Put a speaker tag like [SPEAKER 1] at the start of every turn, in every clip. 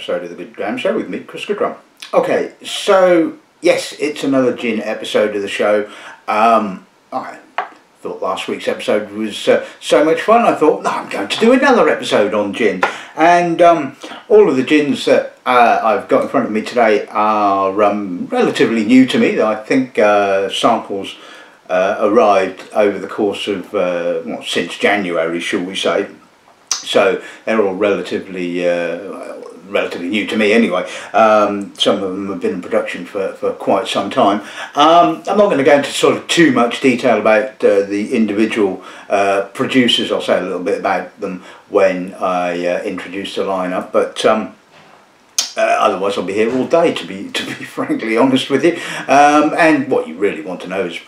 [SPEAKER 1] episode of The Good Dram Show with me, Chris Goodrum. Okay, so yes, it's another gin episode of the show. Um, I thought last week's episode was uh, so much fun, I thought, no, I'm going to do another episode on gin. And um, all of the gins that uh, I've got in front of me today are um, relatively new to me. I think uh, samples uh, arrived over the course of, uh, well, since January, shall we say. So they're all relatively uh, relatively new to me anyway. Um, some of them have been in production for, for quite some time. Um, I'm not going to go into sort of too much detail about uh, the individual uh, producers. I'll say a little bit about them when I uh, introduce the lineup. But um, uh, otherwise, I'll be here all day. To be to be frankly honest with you, um, and what you really want to know is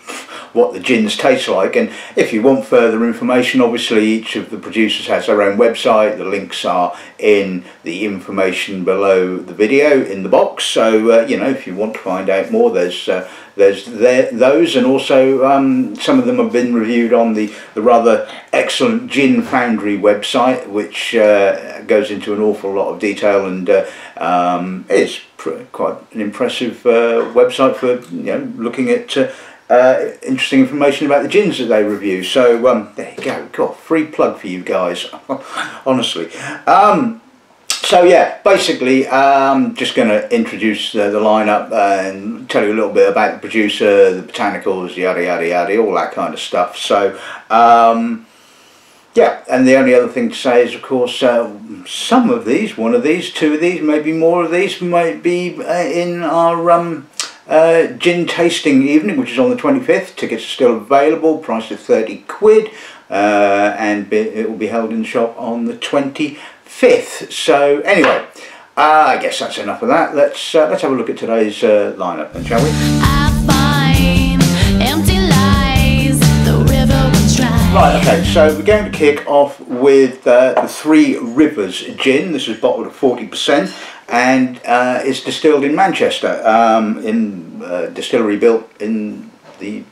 [SPEAKER 1] what the gins taste like. And if you want further information, obviously each of the producers has their own website. The links are in the information below the video in the box. So uh, you know if you want to find out more, there's uh, there's there, those, and also um, some of them have been reviewed on the the rather excellent Gin Foundry website, which uh, goes into an awful lot of detail and uh, um, is quite an impressive uh, website for you know looking at uh, interesting information about the gins that they review. So um, there you go, got free plug for you guys, honestly. Um, so yeah, basically, um, just going to introduce the, the lineup and tell you a little bit about the producer, the botanicals, yada yada yada, all that kind of stuff. So um, yeah, and the only other thing to say is, of course, uh, some of these, one of these, two of these, maybe more of these, might be uh, in our um, uh, gin tasting evening, which is on the 25th. Tickets are still available, priced at 30 quid, uh, and be, it will be held in the shop on the 25th. So, anyway, uh, I guess that's enough of that. Let's uh, let's have a look at today's uh, lineup, then, shall we? Right, okay, so we're going to kick off with uh, the Three Rivers Gin. This is bottled at 40% and uh, it's distilled in Manchester, um, in a uh, distillery built in the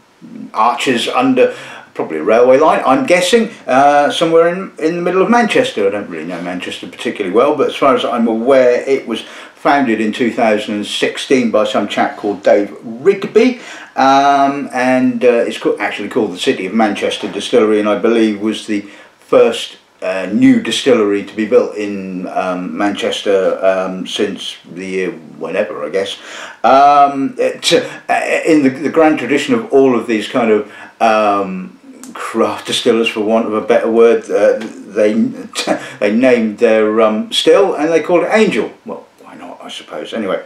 [SPEAKER 1] arches under probably a railway line, I'm guessing, uh, somewhere in, in the middle of Manchester. I don't really know Manchester particularly well, but as far as I'm aware, it was founded in 2016 by some chap called Dave Rigby, um, and uh, it's actually called the City of Manchester Distillery, and I believe was the first uh, new distillery to be built in um, Manchester um, since the year whenever, I guess. Um, uh, in the, the grand tradition of all of these kind of um, craft distillers, for want of a better word, uh, they they named their um, still and they called it Angel. Well, why not? I suppose. Anyway.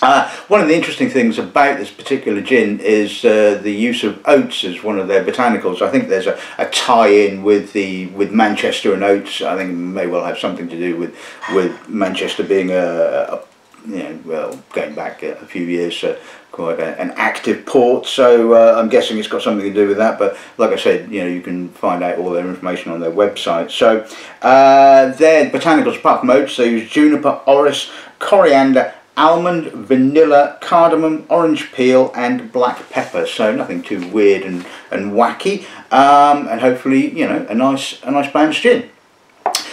[SPEAKER 1] Uh, one of the interesting things about this particular gin is uh, the use of oats as one of their botanicals. I think there's a, a tie-in with the with Manchester and oats. I think may well have something to do with with Manchester being a, a you know well going back a, few years uh, quite a, an active port. So uh, I'm guessing it's got something to do with that. But like I said, you know you can find out all their information on their website. So uh, their botanicals apart from oats, they use juniper, orris, coriander almond, vanilla, cardamom, orange peel and black pepper. So nothing too weird and, and wacky. Um, and hopefully, you know, a nice, a nice balanced gin.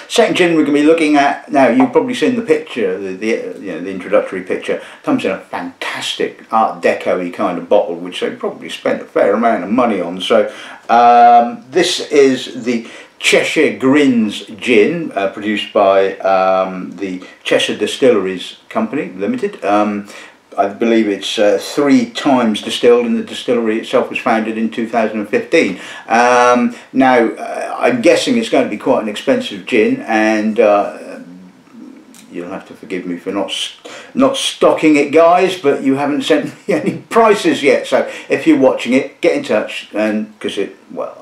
[SPEAKER 1] Second gin we're going to be looking at, now you've probably seen the picture, the, the, you know, the introductory picture, comes in a fantastic Art Deco kind of bottle which they probably spent a fair amount of money on. So um, this is the Cheshire Grins Gin, uh, produced by um, the Cheshire Distilleries Company Limited. Um, I believe it's uh, three times distilled and the distillery itself was founded in 2015. Um, now, uh, I'm guessing it's going to be quite an expensive gin and uh, you'll have to forgive me for not not stocking it guys but you haven't sent me any prices yet so if you're watching it get in touch and because it well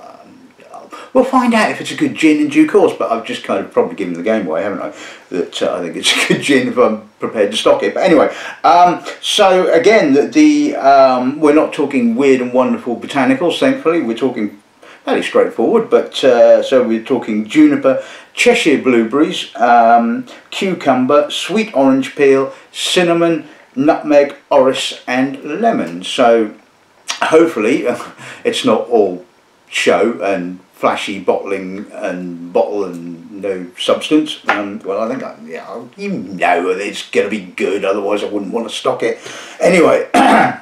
[SPEAKER 1] We'll find out if it's a good gin in due course, but I've just kind of probably given the game away, haven't I? That uh, I think it's a good gin if I'm prepared to stock it. But anyway, um, so again, the, the um, we're not talking weird and wonderful botanicals, thankfully. We're talking fairly straightforward, but uh, so we're talking juniper, Cheshire blueberries, um, cucumber, sweet orange peel, cinnamon, nutmeg, orris and lemon. So hopefully it's not all show and flashy bottling and bottle and no substance. Um, well, I think I, yeah, you know it's going to be good. Otherwise, I wouldn't want to stock it. Anyway.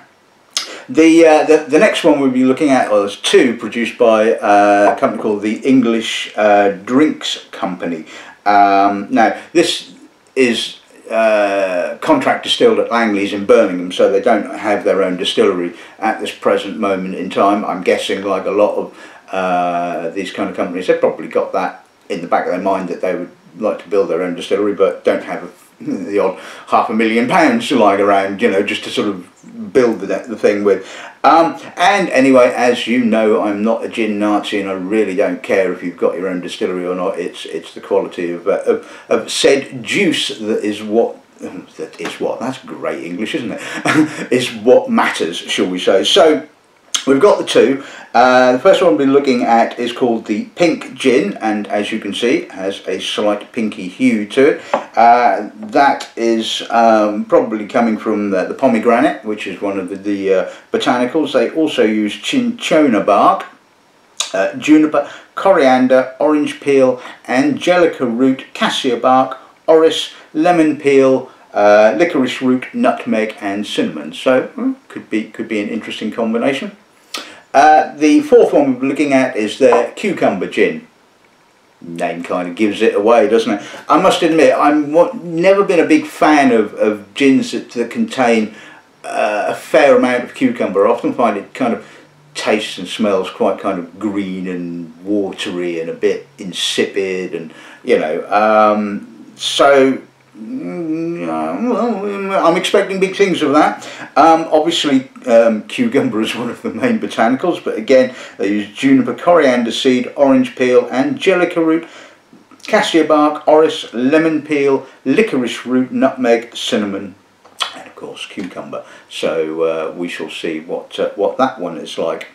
[SPEAKER 1] The, uh, the, the next one we'll be looking at, well, there's two produced by uh, a company called the English uh, Drinks Company. Um, now, this is uh, contract distilled at Langley's in Birmingham, so they don't have their own distillery at this present moment in time. I'm guessing, like a lot of uh, these kind of companies, they've probably got that in the back of their mind that they would like to build their own distillery, but don't have a the odd half a million pounds lying around, you know, just to sort of build the, the thing with. Um, and anyway, as you know, I'm not a gin Nazi, and I really don't care if you've got your own distillery or not. It's it's the quality of uh, of, of said juice that is what that is what that's great English, isn't it? is what matters, shall we say? So. We've got the two. Uh, the first one we'll be looking at is called the Pink Gin, and as you can see, has a slight pinky hue to it. Uh, that is um, probably coming from the, the, pomegranate, which is one of the, the uh, botanicals. They also use cinchona bark, uh, juniper, coriander, orange peel, angelica root, cassia bark, orris, lemon peel, uh, licorice root, nutmeg, and cinnamon. So hmm, could be could be an interesting combination. Uh, the fourth one we're looking at is the cucumber gin. Name kind of gives it away, doesn't it? I must admit, I'm never been a big fan of, of gins that, that contain uh, a fair amount of cucumber. I often find it kind of tastes and smells quite kind of green and watery and a bit insipid and you know um, so Mm, well, I'm expecting big things of that. Um, obviously, um, cucumber is one of the main botanicals, but again, they use juniper, coriander seed, orange peel, angelica root, cassia bark, orris, lemon peel, licorice root, nutmeg, cinnamon, and of course cucumber. So uh, we shall see what uh, what that one is like.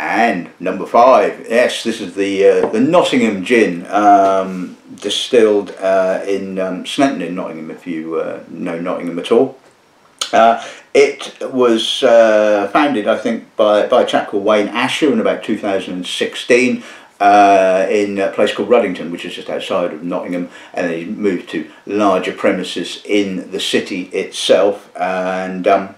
[SPEAKER 1] And number five, yes, this is the uh, the Nottingham gin, um, distilled uh, in um, Sneinton in Nottingham, if you uh, know Nottingham at all. Uh, it was uh, founded, I think, by, by a chap called Wayne Asher in about 2016 uh, in a place called Ruddington, which is just outside of Nottingham, and then he moved to larger premises in the city itself. And um,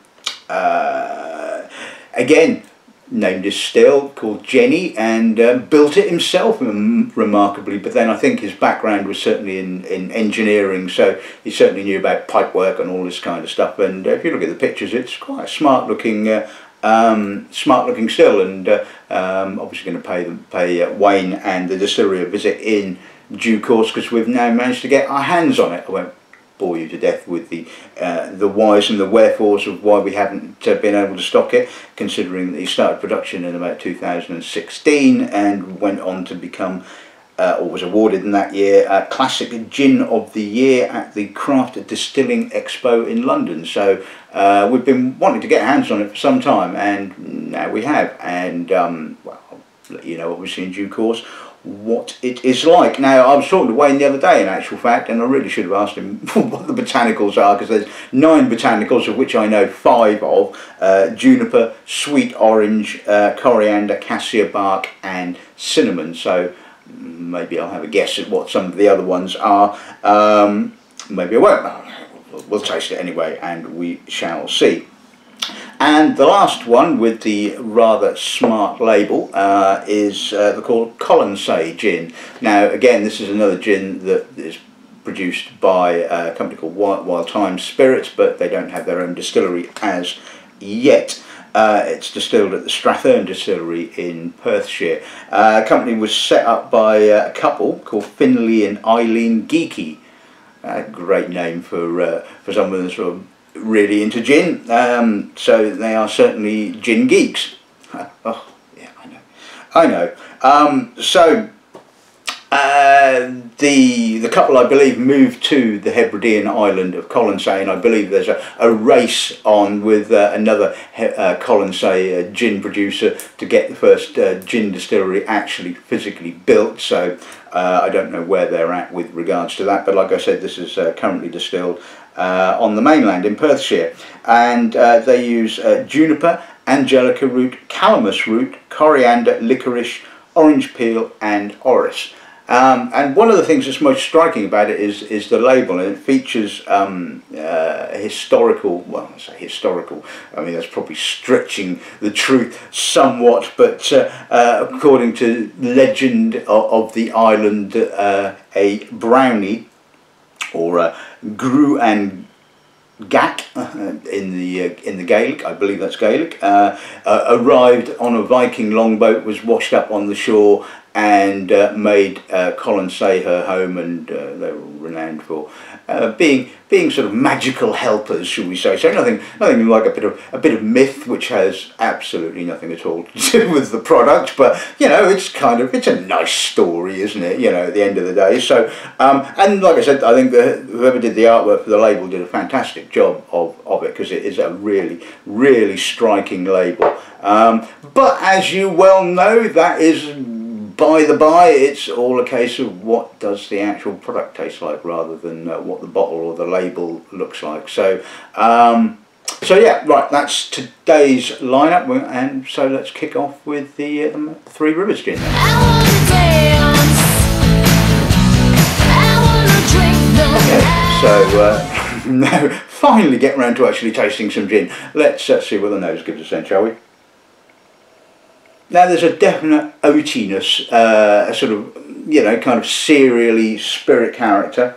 [SPEAKER 1] again, named his still called Jenny and uh, built it himself remarkably. But then I think his background was certainly in, in engineering so he certainly knew about pipe work and all this kind of stuff. And uh, if you look at the pictures it's quite a smart looking uh, um, smart looking still. And uh, um, obviously going to pay them, pay uh, Wayne and the distillery a visit in due course because we've now managed to get our hands on it. I bore you to death with the uh, the whys and the wherefores of why we haven't uh, been able to stock it, considering that he started production in about 2016 and went on to become uh, or was awarded in that year uh, Classic Gin of the Year at the Craft Distilling Expo in London. So uh, we've been wanting to get hands on it for some time and now we have and um, well, I'll let you know obviously in due course what it is like. Now, I was talking to Wayne the other day, in actual fact, and I really should have asked him what the botanicals are, because there's nine botanicals, of which I know five of, uh, juniper, sweet orange, uh, coriander, cassia bark, and cinnamon. So maybe I'll have a guess at what some of the other ones are. Um, maybe I won't. We'll taste it anyway, and we shall see. And the last one with the rather smart label uh, is uh, the called Colonsay gin. Now again this is another gin that is produced by a company called Wild, Wild Thyme Spirits but they don't have their own distillery as yet. Uh, it's distilled at the Strathearn distillery in Perthshire. Uh, company was set up by uh, a couple called Finlay and Eileen Geekie. A great name for uh, for someone that's sort of really into gin, um, so they are certainly gin geeks. oh, yeah, I know. I know. Um, so uh, the the couple, I believe, moved to the Hebridean island of Colonsay, and I believe there's a, a race on with uh, another uh, Colonsay uh, gin producer to get the first uh, gin distillery actually physically built. So uh, I don't know where they're at with regards to that, but like I said, this is currently distilled on the mainland in Perthshire, and they use juniper, angelica root, calamus root, coriander, licorice, orange peel, and orris. Um, and one of the things that's most striking about it is is the label, and it features um, uh, historical. Well, I say historical. I mean that's probably stretching the truth somewhat, but uh, uh, according to legend of, of the island, uh, a brownie or a gru and Gak uh, in the uh, in the Gaelic, I believe that's Gaelic, uh, uh, arrived on a Viking longboat, was washed up on the shore, and uh, made uh, Colonsay her home, and they were renowned for being being sort of magical helpers, shall we say? So nothing, nothing like a bit of a bit of myth, which has absolutely nothing at all to do with the product. But you know, it's kind of it's a nice story, isn't it? You know, at the end of the day. So um, and like I said, I think the, whoever did the artwork for the label did a fantastic job of of it because it is a really really striking label. Um, but as you well know, that is by the by, it's all a case of what does the actual product taste like rather than uh, what the bottle or the label looks like. So, um, so yeah, right, that's today's lineup, and so let's kick off with the, the Three Rivers gin. Okay, so uh, now finally get around to actually tasting some gin. Let's uh, see what the nose gives us then, shall we? Now there's a definite oatiness, uh, a sort of, you know, kind of cereally spirit character.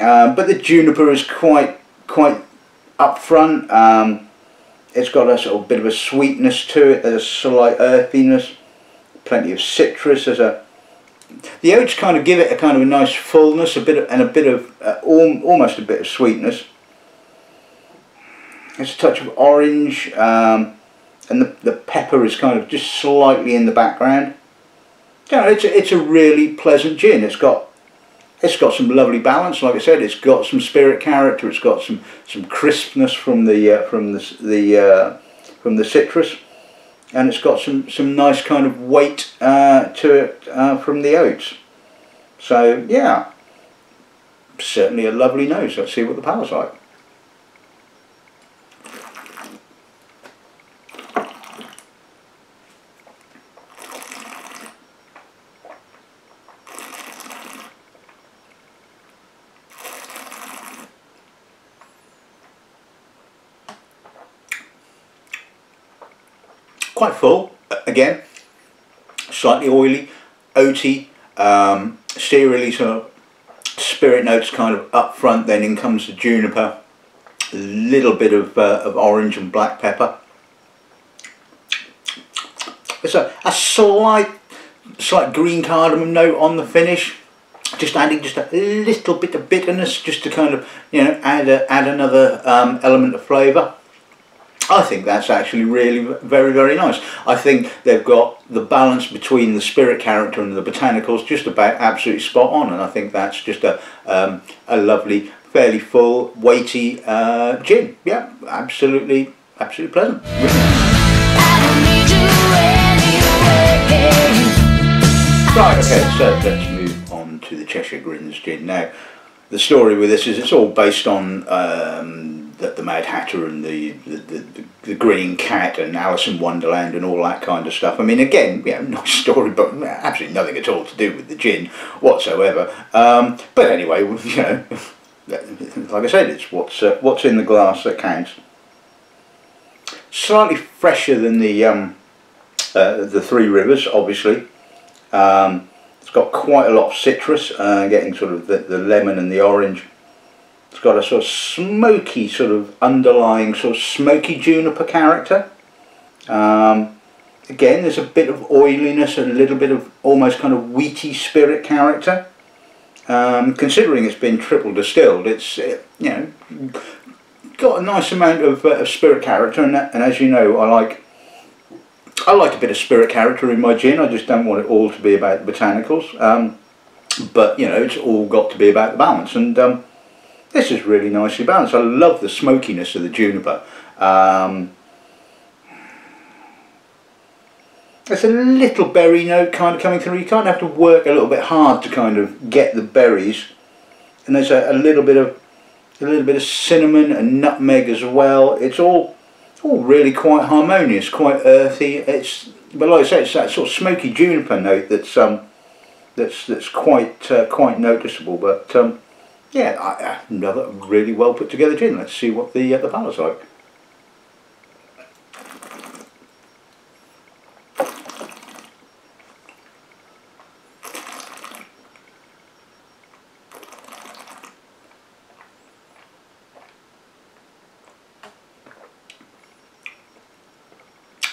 [SPEAKER 1] Um, but the juniper is quite, quite upfront. Um, it's got a sort of bit of a sweetness to it. There's a slight earthiness, plenty of citrus. There's a the oats kind of give it a kind of a nice fullness, a bit of, and a bit of uh, almost a bit of sweetness. There's a touch of orange. Um, and the, the pepper is kind of just slightly in the background. You know, it's a, it's a really pleasant gin. It's got it's got some lovely balance. Like I said, it's got some spirit character. It's got some some crispness from the uh, from the the uh, from the citrus, and it's got some some nice kind of weight uh, to it uh, from the oats. So yeah, certainly a lovely nose. Let's see what the palate's like. quite full again slightly oily oaty um, cereally sort of spirit notes kind of up front then in comes the juniper a little bit of, uh, of orange and black pepper. It's a, a slight slight green cardamom note on the finish just adding just a little bit of bitterness just to kind of you know add a, add another um, element of flavour I think that's actually really very, very nice. I think they've got the balance between the spirit character and the botanicals just about absolutely spot on, and I think that's just a, um, a lovely, fairly full, weighty uh, gin. Yeah, absolutely, absolutely pleasant. Right, okay, so let's move on to the Cheshire Grins gin. Now, the story with this is it's all based on um, the, the Mad Hatter and the, the, the, the, Green Cat and Alice in Wonderland and all that kind of stuff. I mean, again, know, nice story, but absolutely nothing at all to do with the gin whatsoever. Um, but anyway, you know, like I said, it's what's uh, what's in the glass that counts. Slightly fresher than the um, uh, the Three Rivers, obviously. Um, it's got quite a lot of citrus, uh, getting sort of the, the lemon and the orange it's got a sort of smoky, sort of underlying, sort of smoky juniper character. Um, again, there's a bit of oiliness and a little bit of almost kind of wheaty spirit character. Um, considering it's been triple distilled, it's it, you know got a nice amount of, uh, of spirit character, and, and as you know, I like I like a bit of spirit character in my gin. I just don't want it all to be about botanicals. Um, but you know, it's all got to be about the balance, and um, this is really nicely balanced. I love the smokiness of the juniper. Um, there's a little berry note kind of coming through. You kind of have to work a little bit hard to kind of get the berries. And there's a, a little bit of a little bit of cinnamon and nutmeg as well. It's all all really quite harmonious, quite earthy. It's but like I say, it's that sort of smoky juniper note that's um that's that's quite uh, quite noticeable. But um, yeah, another really well put together gin. Let's see what the uh, the palate's like.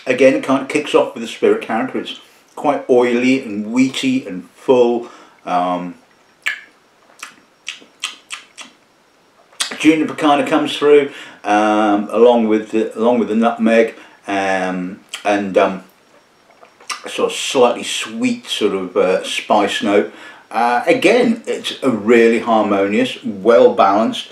[SPEAKER 1] Again, it kind of kicks off with the spirit character. It's quite oily and wheaty and full. Um, juniper kind of comes through um, along with the, along with the nutmeg um, and um, sort of slightly sweet sort of uh, spice note. Uh, again, it's a really harmonious, well balanced,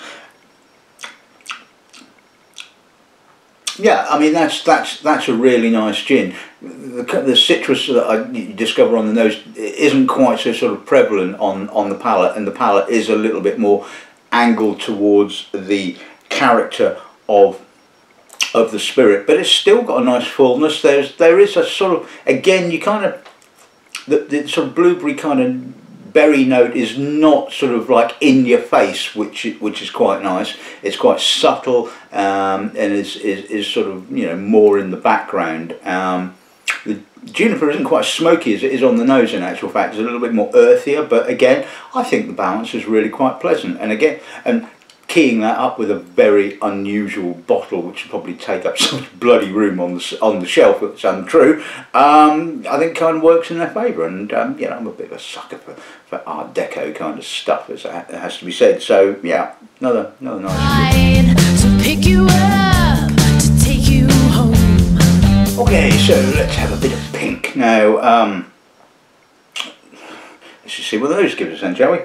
[SPEAKER 1] Yeah, I mean that's that's that's a really nice gin. The, the citrus that I discover on the nose isn't quite so sort of prevalent on on the palate, and the palate is a little bit more angled towards the character of of the spirit, but it's still got a nice fullness. There's there is a sort of again you kind of the, the sort of blueberry kind of berry note is not sort of like in your face, which which is quite nice. It's quite subtle um, and is, is, is sort of you know more in the background. Um, the juniper isn't quite smoky as it is on the nose in actual fact. It's a little bit more earthier, but again, I think the balance is really quite pleasant. And again, and keying that up with a very unusual bottle, which would probably take up so much bloody room on the on the shelf, it's untrue, um, I think kind of works in their favour. And um, you know, I'm a bit of a sucker for, for Art Deco kind of stuff, as it has to be said. So yeah, another another nice. Okay, so let's have a bit of pink now. Um, let's just see what those give us then, shall we?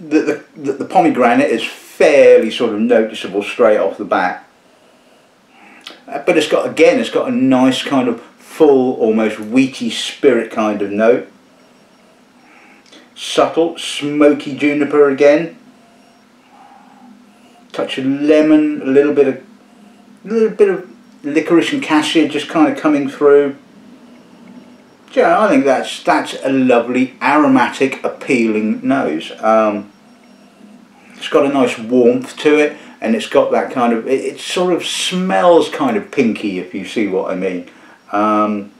[SPEAKER 1] the, the, the pomegranate is fairly sort of noticeable straight off the bat. Uh, but it's got, again, it's got a nice kind of full, almost wheaty spirit kind of note. Subtle, smoky juniper again. Touch of lemon, a little bit of, a little bit of licorice and cassia just kind of coming through. Yeah, I think that's that's a lovely aromatic, appealing nose. Um, it's got a nice warmth to it, and it's got that kind of. It, it sort of smells kind of pinky, if you see what I mean. Um,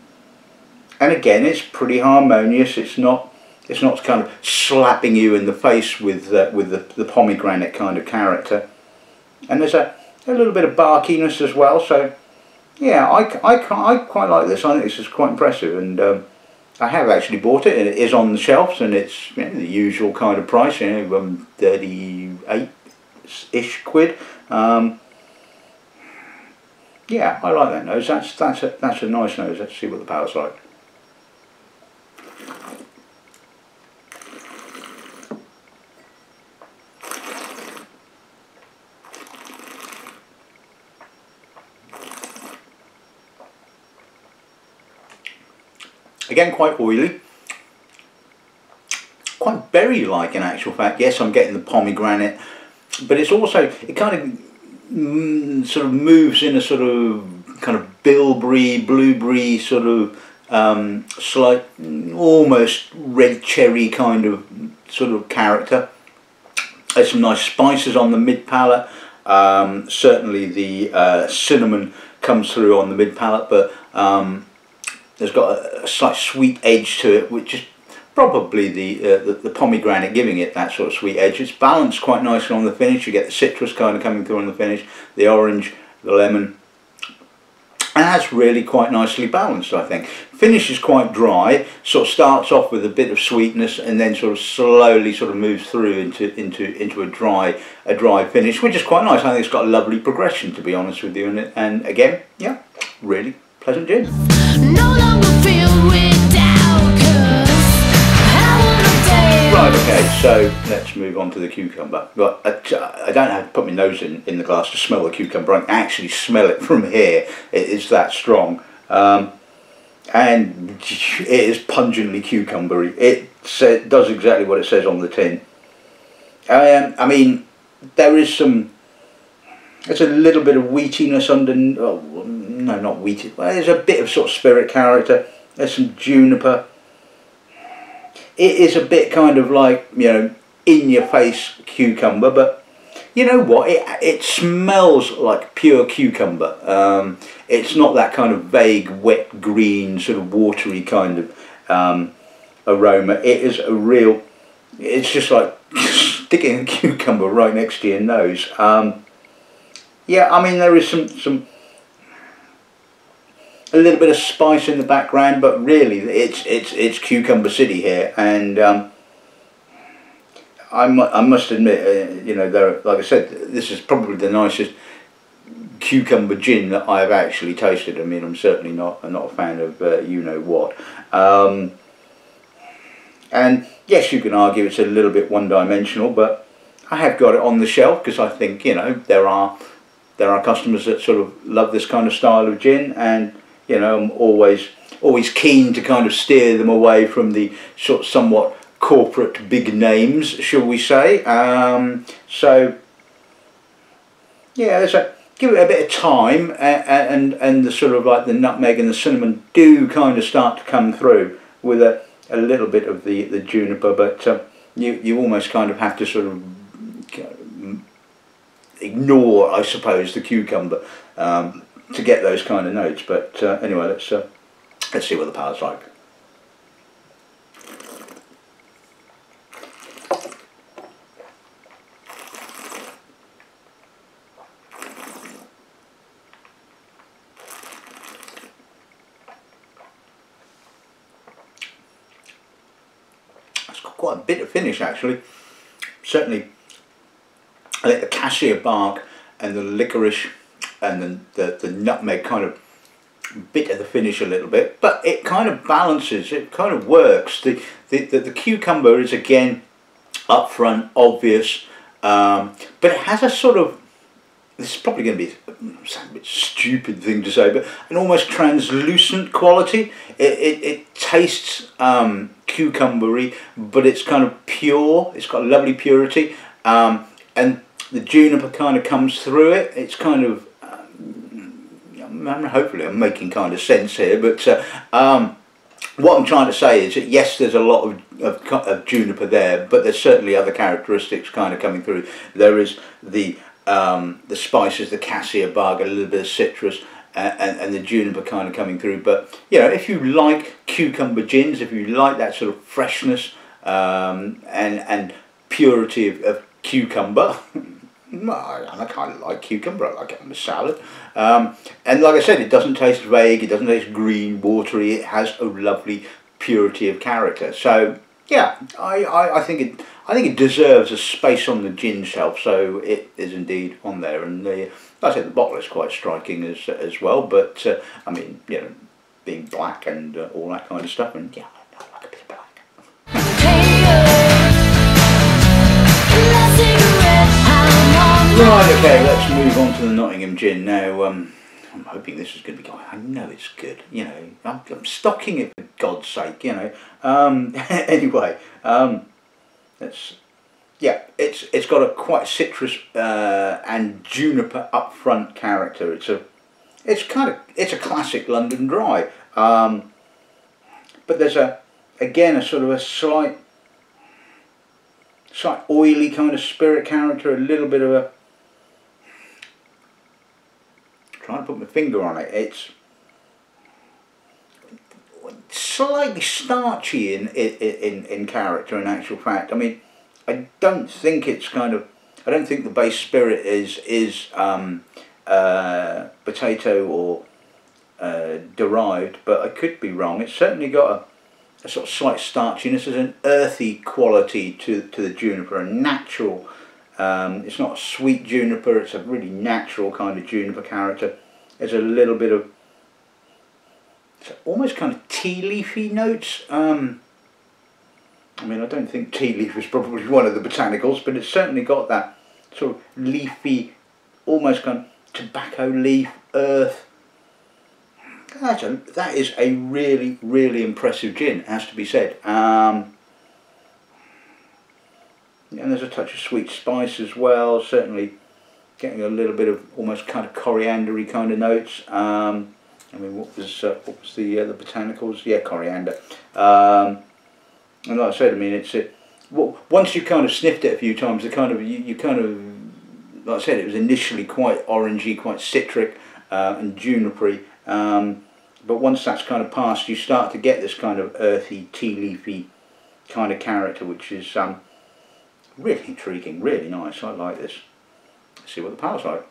[SPEAKER 1] and again, it's pretty harmonious. It's not. It's not kind of slapping you in the face with uh, with the, the pomegranate kind of character. And there's a, a little bit of barkiness as well. So yeah, I, I, I quite like this. I think this is quite impressive, and um, I have actually bought it, and it is on the shelves, and it's you know, the usual kind of price, you know, um, 38-ish quid. Um, yeah, I like that nose. That's that's a, that's a nice nose. Let's see what the palate's like. Again, quite oily. Quite berry-like in actual fact. Yes, I'm getting the pomegranate, but it's also, it kind of mm, sort of moves in a sort of kind of bilberry, blueberry sort of um, slight, almost red cherry kind of sort of character. There's some nice spices on the mid palate. Um, certainly the uh, cinnamon comes through on the mid palate, but um, there's got a, a, slight sweet edge to it, which is probably the, uh, the, the pomegranate giving it that sort of sweet edge. It's balanced quite nicely on the finish. You get the citrus kind of coming through on the finish, the orange, the lemon. And that's really quite nicely balanced, I think. Finish is quite dry, sort of starts off with a bit of sweetness and then sort of slowly sort of moves through into into into a dry a dry finish, which is quite nice. I think it's got a lovely progression, to be honest with you. And, and again, yeah, really pleasant gin. No right, okay, so let's move on to the cucumber. But I, I, don't have to put my nose in, in the glass to smell the cucumber. I can actually smell it from here. It is that strong. Um, and it is pungently cucumbery. It say, does exactly what it says on the tin. Um, I mean, there is some, there's a little bit of wheatiness under, oh, no, not wheaty. Well, there's a bit of sort of spirit character. There's some juniper. it is a bit kind of like you know in your face cucumber, but you know what? It it smells like pure cucumber. Um, it's not that kind of vague, wet green, sort of watery kind of um, aroma. It is a real. It's just like sticking a cucumber right next to your nose. Um, yeah, I mean there is some some a little bit of spice in the background, but really it's it's it's Cucumber City here, and um, I, mu I must admit, uh, you know, there like I said, this is probably the nicest cucumber gin that I've actually tasted. I mean, I'm certainly not I'm not a fan of uh, you know what, um, and yes, you can argue it's a little bit one-dimensional, but I have got it on the shelf because I think you know there are there are customers that sort of love this kind of style of gin and you know, I'm always always keen to kind of steer them away from the sort of somewhat corporate big names, shall we say. Um, so, yeah, a, give it a bit of time and, and, and the sort of like the nutmeg and the cinnamon do kind of start to come through with a, a little bit of the, the juniper, but uh, you, you almost kind of have to sort of ignore, I suppose, the cucumber. Um, to get those kind of notes. But uh, anyway, let's uh, let's see what the power's like. It's got quite a bit of finish actually. Certainly, I think the cassia bark and the licorice and then the, the nutmeg kind of bit of the finish a little bit, but it kind of balances, it kind of works. The, the, the, the cucumber is again upfront, obvious, um, but it has a sort of, this is probably going to be a bit stupid thing to say, but an almost translucent quality. It, it, it tastes um, cucumbery, but it's kind of pure, it's got lovely purity, um, and the juniper kind of comes through it. It's kind of hopefully I'm making kind of sense here, but uh, um, what I'm trying to say is that yes, there's a lot of, of, of, juniper there, but there's certainly other characteristics kind of coming through. There is the um, the spices, the cassia bark, a little bit of citrus, and, and, and, the juniper kind of coming through. But you know, if you like cucumber gins, if you like that sort of freshness um, and and purity of, of cucumber. I kind of like cucumber, I like it on the salad. Um, and like I said, it doesn't taste vague, it doesn't taste green, watery, it has a lovely purity of character. So yeah, I, I, I think it I think it deserves a space on the gin shelf, so it is indeed on there. And the, like I said, the bottle is quite striking as as well, but uh, I mean, you know, being black and uh, all that kind of stuff, and yeah, Right, okay, let's move on to the Nottingham Gin. Now, um, I'm hoping this is going to be going. I know it's good, you know. I'm, I'm stocking it for God's sake, you know. Um, anyway, um. Yeah, it's it's got a quite citrus uh, and juniper upfront character. It's a, it's kind of it's a classic London Dry, um, but there's a again a sort of a slight, slight oily kind of spirit character, a little bit of a trying to put my finger on it, it's slightly starchy in, in, in character in actual fact. I mean, I don't think it's kind of, I don't think the base spirit is, is um, uh, potato or uh, derived, but I could be wrong. It's certainly got a, a sort of slight starchiness, there's an earthy quality to, to the juniper, a natural um, it's not a sweet juniper, it's a really natural kind of juniper character. There's a little bit of almost kind of tea leafy notes. Um, I mean, I don't think tea leaf is probably one of the botanicals, but it's certainly got that sort of leafy, almost kind of tobacco leaf, earth. That's a, that is a really, really impressive gin, has to be said. Um, and there's a touch of sweet spice as well, certainly getting a little bit of almost kind of coriandery kind of notes. Um, I mean, what was uh, what was the uh, the botanicals? Yeah, coriander. Um, and like I said, I mean, it's it. Well, once you kind of sniffed it a few times, the kind of you, you kind of, like I said, it was initially quite orangey, quite citric uh, and junipery. Um, but once that's kind of passed, you start to get this kind of earthy, tea leafy kind of character, which is um, really intriguing, really nice. I like this. See what the power's like.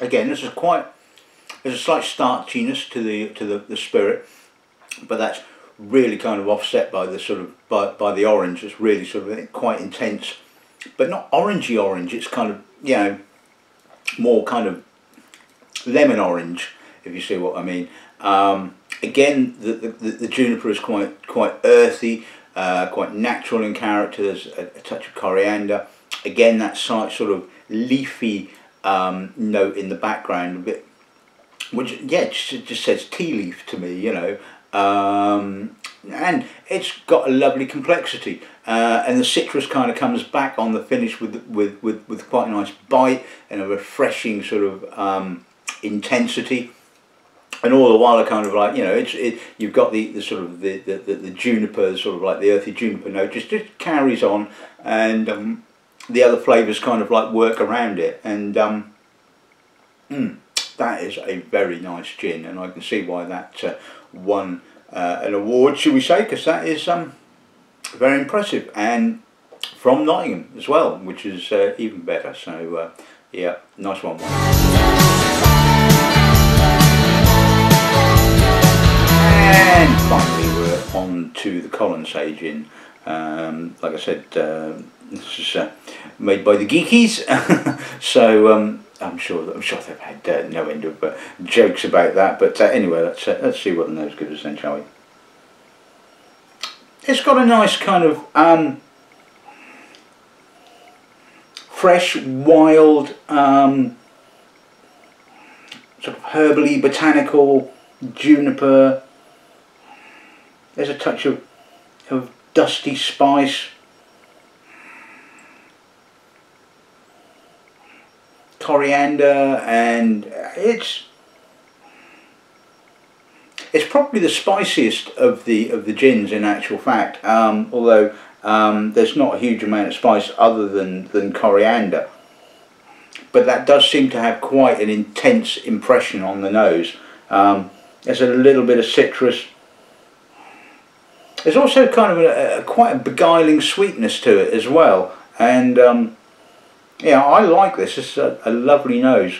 [SPEAKER 1] again this is quite there's a slight starchiness to the to the, the spirit but that's really kind of offset by the sort of by, by the orange. It's really sort of quite intense. But not orangey orange it's kind of you know more kind of lemon orange if you see what I mean. Um, again the, the, the juniper is quite quite earthy uh, quite natural in character. There's a, a touch of coriander. Again that sort of leafy um, note in the background, a bit, which yeah, just, just says tea leaf to me, you know. Um, and it's got a lovely complexity, uh, and the citrus kind of comes back on the finish with with with, with quite a nice bite and a refreshing sort of um, intensity. And all the while, I kind of like you know, it's it. You've got the, the sort of the, the, the, juniper, sort of like the earthy juniper note, just just carries on, and um, the other flavours kind of like work around it and um, mm, that is a very nice gin and I can see why that uh, won uh, an award should we say because that is um, very impressive and from Nottingham as well which is uh, even better. So uh, yeah nice one and finally we're on to the Colonsay gin um, like I said uh, this is uh, made by the Geekies, so um, I'm sure I'm sure they've had uh, no end of uh, jokes about that. But uh, anyway, let's uh, let's see what the nose gives us then, shall we? It's got a nice kind of um, fresh, wild, um, sort of herbally, botanical, juniper. There's a touch of of dusty spice coriander and it's it's probably the spiciest of the of the gins in actual fact. Um, although um, there's not a huge amount of spice other than than coriander. But that does seem to have quite an intense impression on the nose. Um, there's a little bit of citrus. There's also kind of a, a quite a beguiling sweetness to it as well. And um, yeah, I like this. It's a, a lovely nose.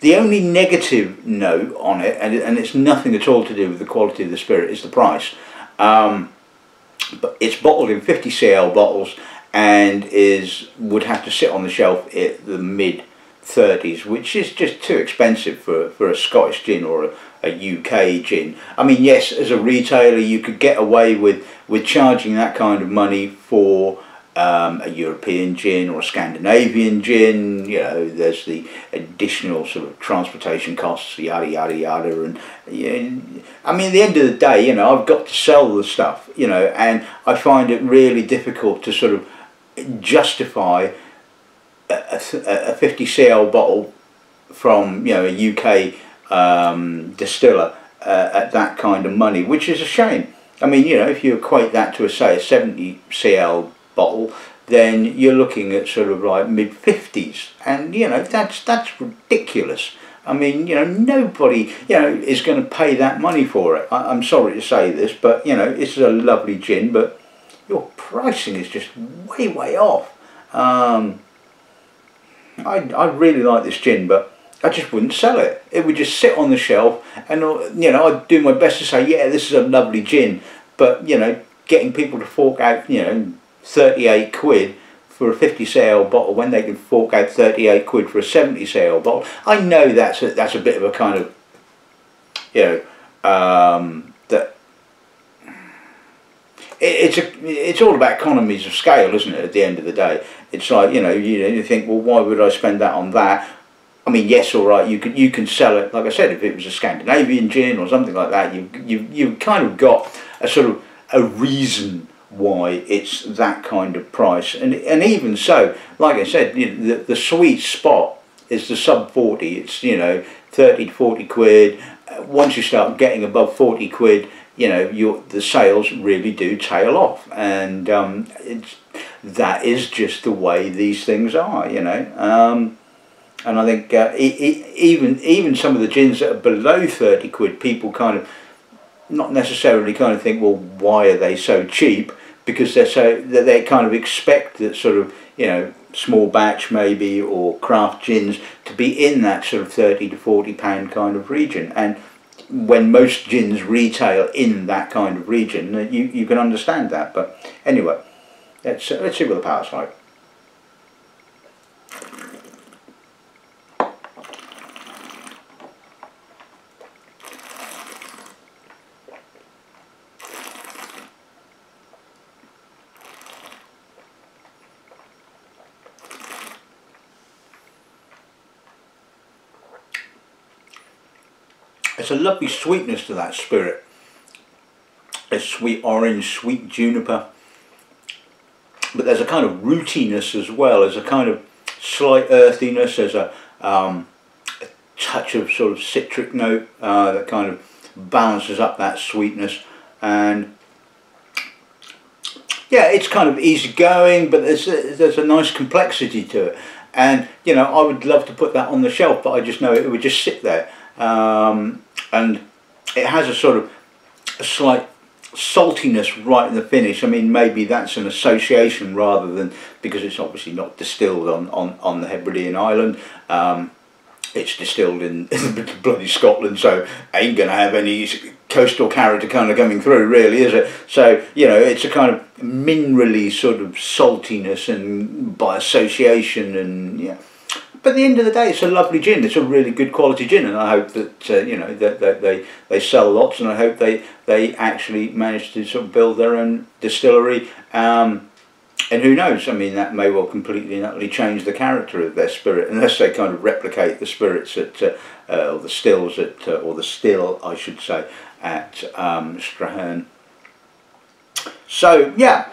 [SPEAKER 1] The only negative note on it, and, and it's nothing at all to do with the quality of the spirit, is the price. Um, but it's bottled in 50 cl bottles and is would have to sit on the shelf at the mid 30s, which is just too expensive for, for a Scottish gin or a, a UK gin. I mean, yes, as a retailer, you could get away with, with charging that kind of money for um, a European gin or a Scandinavian gin, you know, there's the additional sort of transportation costs, yada, yada, yada. And, yeah, I mean, at the end of the day, you know, I've got to sell the stuff, you know, and I find it really difficult to sort of justify a, a, a 50 cl bottle from, you know, a UK um, distiller uh, at that kind of money, which is a shame. I mean, you know, if you equate that to, a, say, a 70 cl bottle, then you're looking at sort of like mid 50s, and you know that's that's ridiculous. I mean, you know, nobody, you know, is going to pay that money for it. I, am sorry to say this, but you know, this is a lovely gin, but your pricing is just way, way off. Um, I, I really like this gin, but I just wouldn't sell it. It would just sit on the shelf, and you know, I'd do my best to say, yeah, this is a lovely gin, but you know, getting people to fork out, you know, 38 quid for a 50 cl bottle when they can fork out 38 quid for a 70 cl bottle. I know that's a, that's a bit of a kind of, you know, um, that it's a, it's all about economies of scale, isn't it? At the end of the day, it's like you know you, you think, well, why would I spend that on that I mean, yes, all right. You can you can sell it. Like I said, if it was a Scandinavian gin or something like that, you you you kind of got a sort of a reason why it's that kind of price. And and even so, like I said, the the sweet spot is the sub forty. It's you know thirty to forty quid. Uh, once you start getting above forty quid, you know your the sales really do tail off, and um, it's that is just the way these things are. You know. Um, and I think uh, e e even even some of the gins that are below 30 quid, people kind of not necessarily kind of think, well, why are they so cheap? Because they're so that they kind of expect that sort of you know small batch maybe or craft gins to be in that sort of 30 to 40 pound kind of region. And when most gins retail in that kind of region you, you can understand that. But anyway let's, uh, let's see what the power's like It's a lovely sweetness to that spirit. A sweet orange, sweet juniper. But there's a kind of rootiness as well. There's a kind of slight earthiness. There's a, um, a touch of sort of citric note uh, that kind of balances up that sweetness. And yeah, it's kind of easygoing, but there's a, there's a nice complexity to it. And you know, I would love to put that on the shelf, but I just know it would just sit there. Um, and it has a sort of a slight saltiness right in the finish. I mean, maybe that's an association rather than because it's obviously not distilled on, on, on the Hebridean island. Um, it's distilled in, bloody Scotland, so ain't going to have any coastal character kind of coming through, really, is it? So, you know, it's a kind of minerally sort of saltiness and by association and, yeah but at the end of the day, it's a lovely gin. It's a really good quality gin, and I hope that uh, you know that, that they they sell lots, and I hope they they actually manage to sort of build their own distillery. Um, and who knows? I mean, that may well completely and utterly change the character of their spirit, unless they kind of replicate the spirits at uh, uh, or the stills at uh, or the still, I should say, at um, Strathearn. So yeah,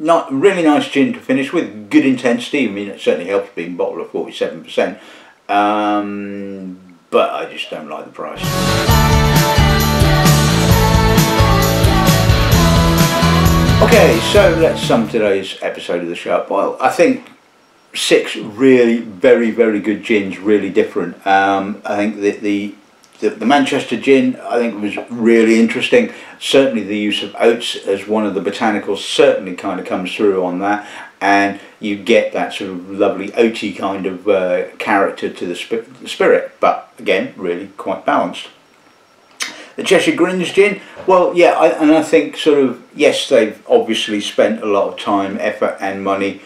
[SPEAKER 1] not really nice gin to finish with, good intensity. I mean, it certainly helps being bottled at forty seven percent. Um, but I just don't like the price. Okay, so let's sum today's episode of the show Well, I think six really very very good gins, really different. Um, I think that the the, the Manchester gin I think was really interesting. Certainly the use of oats as one of the botanicals certainly kind of comes through on that and you get that sort of lovely oaty kind of uh, character to the, sp the spirit but again really quite balanced. The Cheshire Grins gin, well, yeah, I, and I think sort of, yes, they've obviously spent a lot of time, effort and money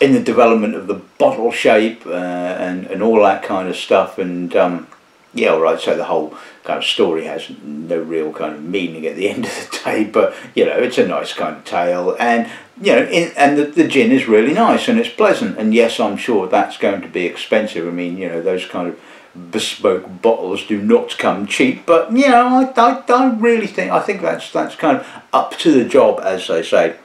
[SPEAKER 1] in the development of the bottle shape uh, and, and all that kind of stuff and um, yeah, all right. So the whole kind of story has no real kind of meaning at the end of the day, but you know, it's a nice kind of tale, and you know, in, and the, the gin is really nice and it's pleasant. And yes, I'm sure that's going to be expensive. I mean, you know, those kind of bespoke bottles do not come cheap, but you know, I, I, I really think I think that's that's kind of up to the job, as they say.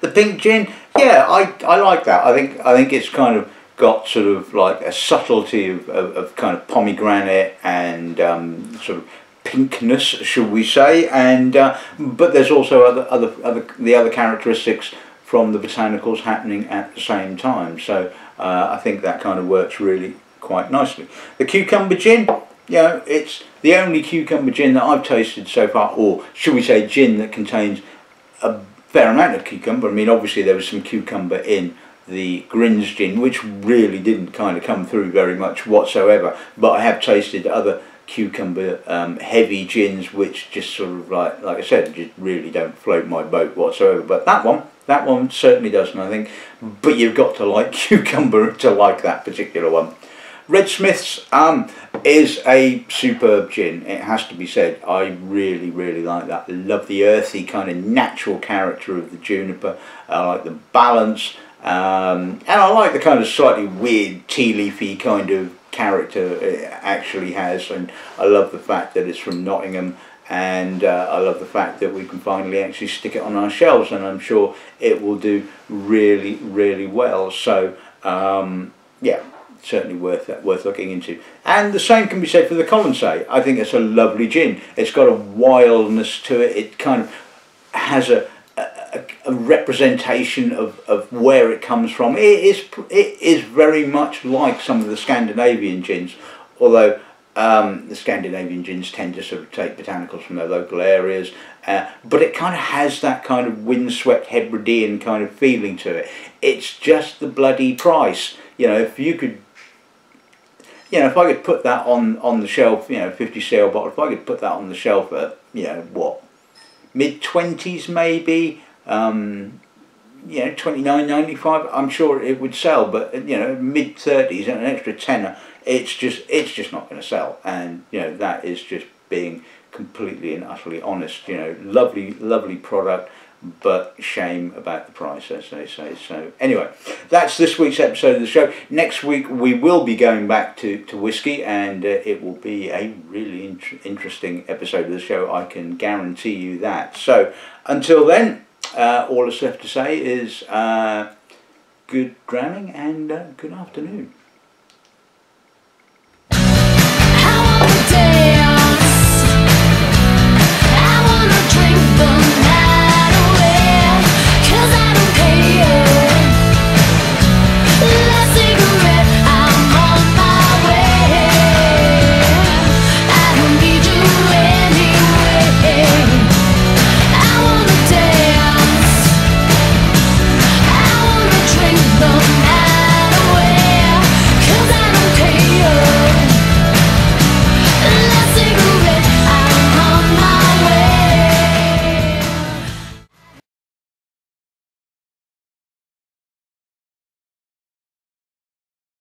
[SPEAKER 1] The pink gin, yeah, I, I like that. I think I think it's kind of got sort of like a subtlety of, of, of kind of pomegranate and um, sort of pinkness, should we say? And uh, but there's also other other other the other characteristics from the botanicals happening at the same time. So uh, I think that kind of works really quite nicely. The cucumber gin, you know, it's the only cucumber gin that I've tasted so far, or should we say gin that contains a fair amount of cucumber. I mean, obviously there was some cucumber in the Grins gin, which really didn't kind of come through very much whatsoever. But I have tasted other cucumber um, heavy gins, which just sort of like, like I said, just really don't float my boat whatsoever. But that one, that one certainly doesn't, I think. But you've got to like cucumber to like that particular one. Redsmiths um, is a superb gin, it has to be said. I really, really like that. love the earthy kind of natural character of the juniper. I like the balance Um, and I like the kind of slightly weird tea leafy kind of character it actually has, and I love the fact that it's from Nottingham. And uh, I love the fact that we can finally actually stick it on our shelves, and I'm sure it will do really, really well. So, um, yeah, certainly worth worth looking into. And the same can be said for the Colonsay. I think it's a lovely gin. It's got a wildness to it. It kind of has a a, a representation of, of where it comes from. It is it is very much like some of the Scandinavian gins, although um, the Scandinavian gins tend to sort of take botanicals from their local areas, uh, but it kind of has that kind of windswept Hebridean kind of feeling to it. It's just the bloody price. You know, if you could you know, if I could put that on, on the shelf, you know, 50 cl bottle, if I could put that on the shelf at, you know, what, mid 20s maybe, um, you know, 29.95, I'm sure it would sell, but, you know, mid 30s and an extra tenner, it's just, it's just not going to sell. And, you know, that is just being completely and utterly honest, you know, lovely, lovely product but shame about the price, as they say. So, anyway, that's this week's episode of the show. Next week, we will be going back to, to whiskey, and uh, it will be a really in interesting episode of the show. I can guarantee you that. So, until then, all that's left to say is uh, good drowning and uh, good afternoon.